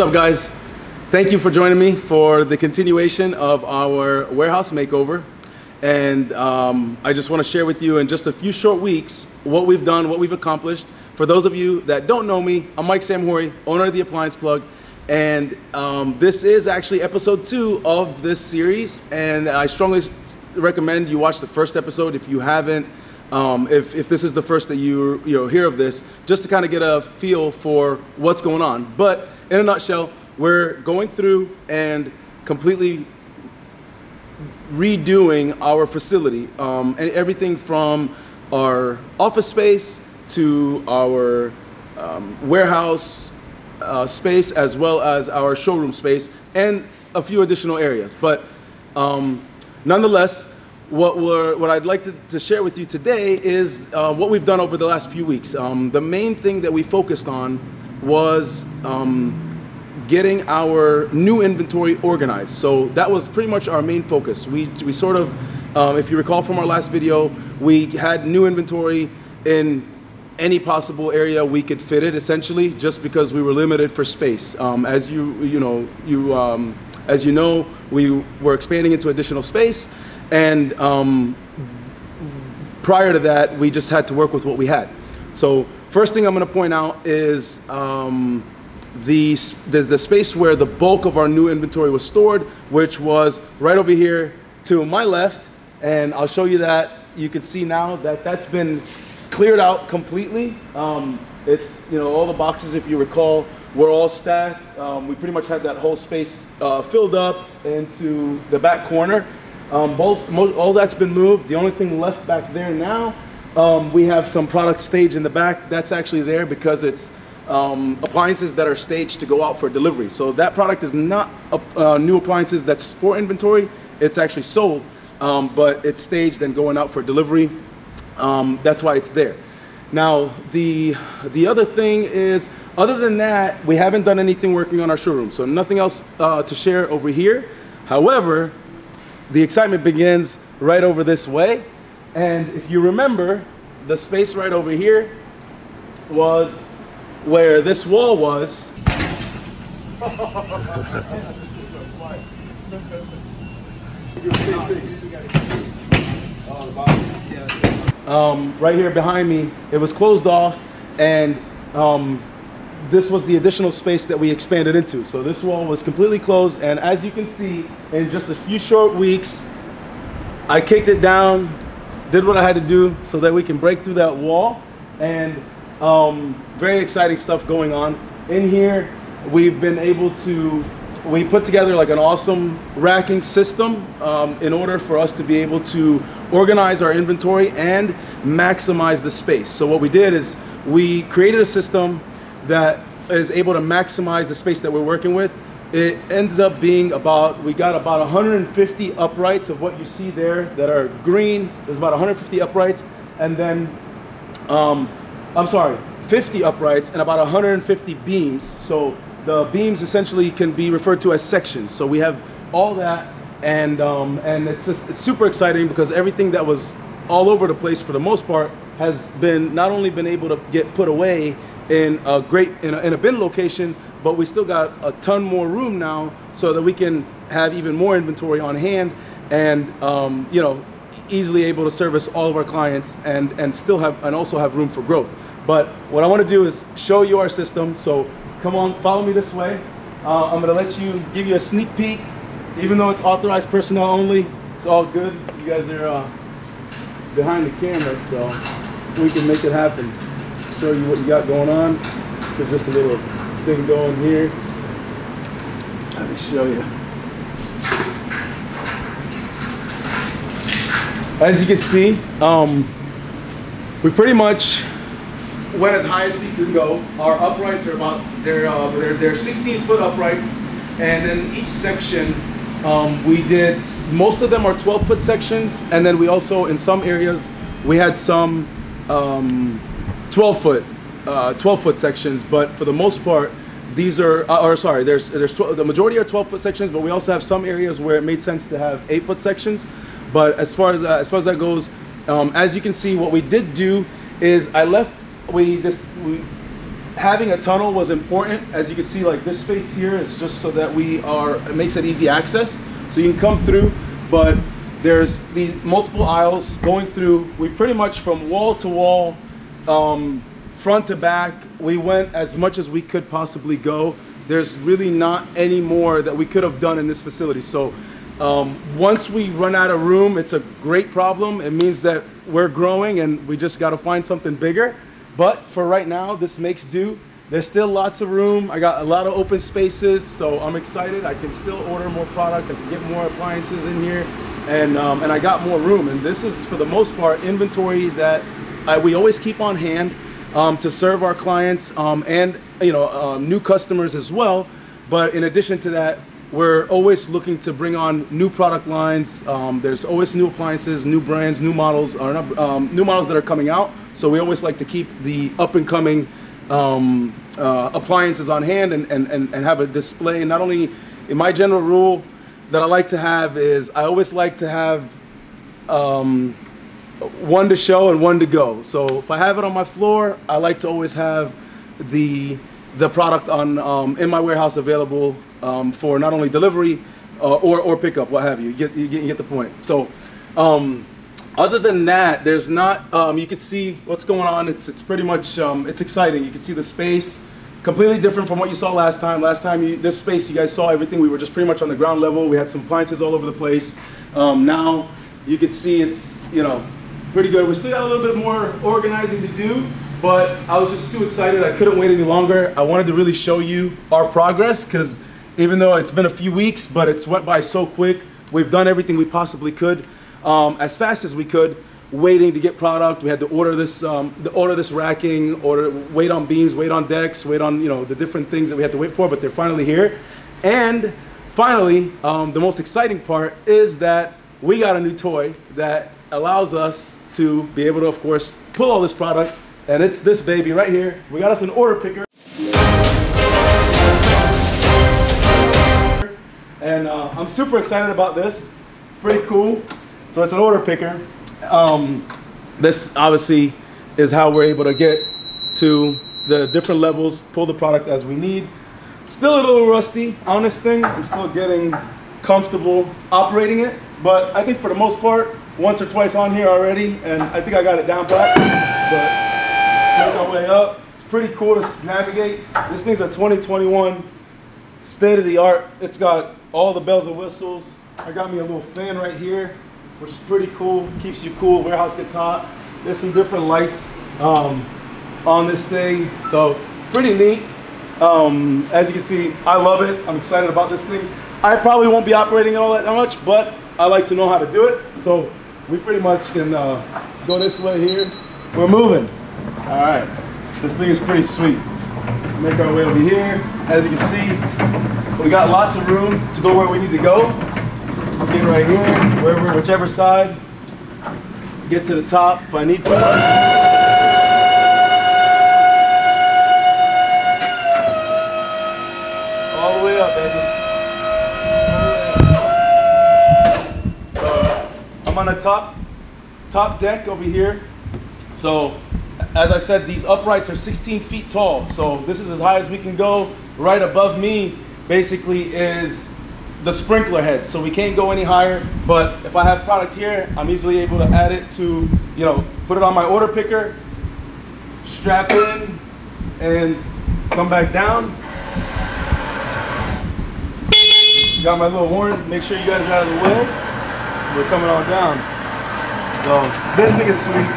What's up, guys? Thank you for joining me for the continuation of our warehouse makeover. And um, I just want to share with you in just a few short weeks what we've done, what we've accomplished. For those of you that don't know me, I'm Mike Samhori, owner of the Appliance Plug. And um, this is actually episode two of this series. And I strongly recommend you watch the first episode if you haven't. Um, if, if this is the first that you, you know, hear of this, just to kind of get a feel for what's going on. But in a nutshell, we're going through and completely redoing our facility um, and everything from our office space to our um, warehouse uh, space as well as our showroom space and a few additional areas. But um, nonetheless, what, we're, what I'd like to, to, share with you today is uh, what we've done over the last few weeks. Um, the main thing that we focused on was um, getting our new inventory organized. So that was pretty much our main focus. We, we sort of, um, if you recall from our last video, we had new inventory in any possible area we could fit it essentially just because we were limited for space. Um, as you, you know, you, um, as you know, we were expanding into additional space and um, prior to that, we just had to work with what we had. So first thing I'm gonna point out is um, the, the, the, space where the bulk of our new inventory was stored, which was right over here to my left. And I'll show you that. You can see now that that's been cleared out completely. Um, it's, you know, all the boxes, if you recall, were all stacked. Um, we pretty much had that whole space uh, filled up into the back corner. Um, both, all that's been moved. The only thing left back there now, um, we have some product stage in the back. That's actually there because it's um, appliances that are staged to go out for delivery. So that product is not uh, new appliances that's for inventory. It's actually sold, um, but it's staged and going out for delivery. Um, that's why it's there. Now, the, the other thing is, other than that, we haven't done anything working on our showroom. So nothing else uh, to share over here. However, the excitement begins right over this way. And if you remember, the space right over here was where this wall was. um, right here behind me, it was closed off and um, this was the additional space that we expanded into. So this wall was completely closed, and as you can see, in just a few short weeks, I kicked it down, did what I had to do so that we can break through that wall, and um, very exciting stuff going on. In here, we've been able to, we put together like an awesome racking system um, in order for us to be able to organize our inventory and maximize the space. So what we did is we created a system that is able to maximize the space that we're working with. It ends up being about, we got about 150 uprights of what you see there that are green. There's about 150 uprights. And then, um, I'm sorry, 50 uprights and about 150 beams. So the beams essentially can be referred to as sections. So we have all that and, um, and it's just it's super exciting because everything that was all over the place for the most part has been not only been able to get put away in a great in a, in a bin location, but we still got a ton more room now so that we can have even more inventory on hand and um, you know easily able to service all of our clients and and still have and also have room for growth. But what I want to do is show you our system. So come on, follow me this way. Uh, I'm gonna let you give you a sneak peek, even though it's authorized personnel only. It's all good. You guys are uh, behind the camera, so we can make it happen show you what you got going on. There's just a little thing going here. Let me show you. As you can see, um, we pretty much went as high as we could go. Our uprights are about, they're, uh, they're, they're 16 foot uprights. And then each section, um, we did, most of them are 12 foot sections. And then we also, in some areas, we had some um, 12 foot, uh, 12 foot sections, but for the most part, these are, uh, or sorry, there's, there's the majority are 12 foot sections, but we also have some areas where it made sense to have eight foot sections. But as far as, uh, as far as that goes, um, as you can see, what we did do is I left, we, this, we having a tunnel was important. As you can see, like this space here is just so that we are, it makes it easy access. So you can come through, but there's the multiple aisles going through. We pretty much from wall to wall, um, front to back, we went as much as we could possibly go. There's really not any more that we could have done in this facility. So um, once we run out of room, it's a great problem. It means that we're growing and we just got to find something bigger. But for right now, this makes do. There's still lots of room. I got a lot of open spaces, so I'm excited. I can still order more product. I can get more appliances in here, and um, and I got more room. And this is, for the most part, inventory that I, we always keep on hand um, to serve our clients um, and you know um, new customers as well. But in addition to that, we're always looking to bring on new product lines. Um, there's always new appliances, new brands, new models, or not, um, new models that are coming out. So we always like to keep the up and coming um, uh, appliances on hand and, and, and, and have a display. Not only, in my general rule that I like to have is I always like to have um, one to show and one to go. So if I have it on my floor, I like to always have the the product on um, in my warehouse available um, for not only delivery uh, or or pickup, what have you. You get you get, you get the point. So. Um, other than that, there's not. Um, you can see what's going on. It's it's pretty much um, it's exciting. You can see the space, completely different from what you saw last time. Last time, you, this space you guys saw everything. We were just pretty much on the ground level. We had some appliances all over the place. Um, now you can see it's you know pretty good. We still got a little bit more organizing to do, but I was just too excited. I couldn't wait any longer. I wanted to really show you our progress because even though it's been a few weeks, but it's went by so quick. We've done everything we possibly could um, as fast as we could, waiting to get product. We had to order this, um, the order this racking, order, wait on beams, wait on decks, wait on you know the different things that we had to wait for, but they're finally here. And finally, um, the most exciting part is that we got a new toy that allows us to be able to, of course, pull all this product, and it's this baby right here. We got us an order picker. And uh, I'm super excited about this. It's pretty cool. So it's an order picker. Um, this obviously is how we're able to get to the different levels, pull the product as we need. Still a little rusty on this thing. I'm still getting comfortable operating it, but I think for the most part, once or twice on here already, and I think I got it down pat. But make our way up. It's pretty cool to navigate. This thing's a 2021 state of the art. It's got all the bells and whistles. I got me a little fan right here which is pretty cool. Keeps you cool. Warehouse gets hot. There's some different lights um, on this thing, so pretty neat. Um, as you can see, I love it. I'm excited about this thing. I probably won't be operating it all that much, but I like to know how to do it. So we pretty much can uh, go this way here. We're moving. All right, this thing is pretty sweet. Make our way over here. As you can see, we got lots of room to go where we need to go. Get right here, wherever, whichever side. Get to the top if I need to. All the way up, baby. So, Top, top deck over here. So, as I said, these uprights are 16 feet tall. So this is as high as we can go. Right above me, basically, is the sprinkler head, so we can't go any higher. But if I have product here, I'm easily able to add it to, you know, put it on my order picker, strap in, and come back down. Got my little horn, make sure you guys are out of the way. We're coming on down. So this thing is sweet.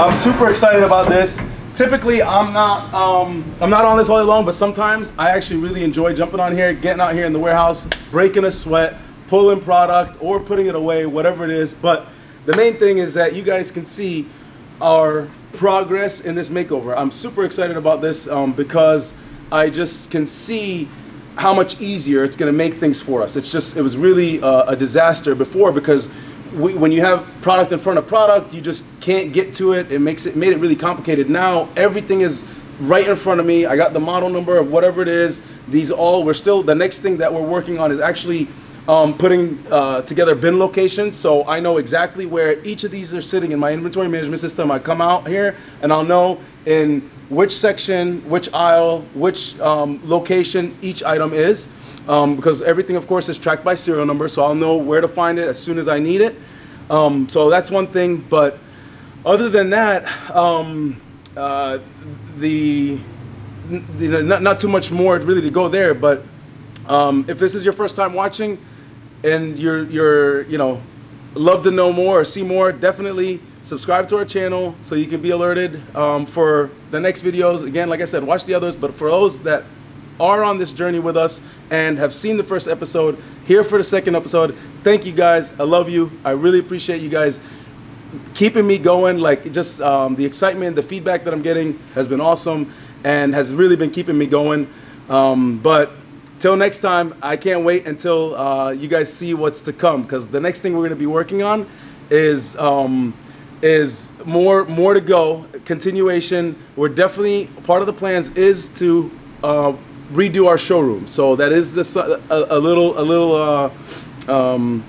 I'm super excited about this typically I'm not um, I'm not on this all day long, but sometimes I actually really enjoy jumping on here, getting out here in the warehouse, breaking a sweat, pulling product or putting it away, whatever it is. But the main thing is that you guys can see our progress in this makeover. I'm super excited about this um, because I just can see how much easier it's going to make things for us. It's just it was really uh, a disaster before because we, when you have product in front of product, you just can't get to it. It makes it made it really complicated. Now everything is right in front of me. I got the model number of whatever it is. These all we're still the next thing that we're working on is actually um, putting uh, together bin locations, so I know exactly where each of these are sitting in my inventory management system. I come out here and I'll know in which section, which aisle, which um, location each item is, um, because everything, of course, is tracked by serial number, so I'll know where to find it as soon as I need it. Um, so that's one thing, but other than that, um, uh, the, the not, not too much more really to go there, but um, if this is your first time watching and you're, you're, you know, love to know more or see more, definitely subscribe to our channel so you can be alerted um, for the next videos. Again, like I said, watch the others, but for those that are on this journey with us and have seen the first episode, here for the second episode, thank you guys. I love you. I really appreciate you guys keeping me going. Like just um, the excitement, the feedback that I'm getting has been awesome and has really been keeping me going. Um, but till next time, I can't wait until uh, you guys see what's to come because the next thing we're going to be working on is um, is more more to go. Continuation. We're definitely part of the plans is to uh, redo our showroom. So that is this a, a little a little. Uh, um,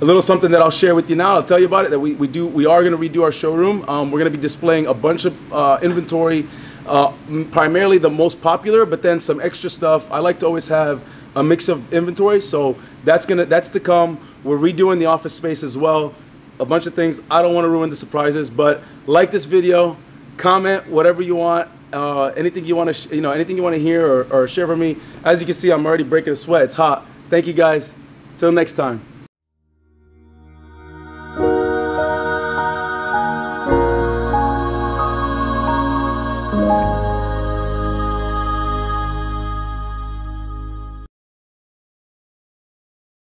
a little something that I'll share with you now. I'll tell you about it. That we, we do we are going to redo our showroom. Um, we're going to be displaying a bunch of uh, inventory, uh, primarily the most popular, but then some extra stuff. I like to always have a mix of inventory, so that's gonna that's to come. We're redoing the office space as well. A bunch of things. I don't want to ruin the surprises, but like this video, comment whatever you want. Uh, anything you want to, you know, anything you want to hear or, or share with me. As you can see, I'm already breaking a sweat. It's hot. Thank you guys. Till next time.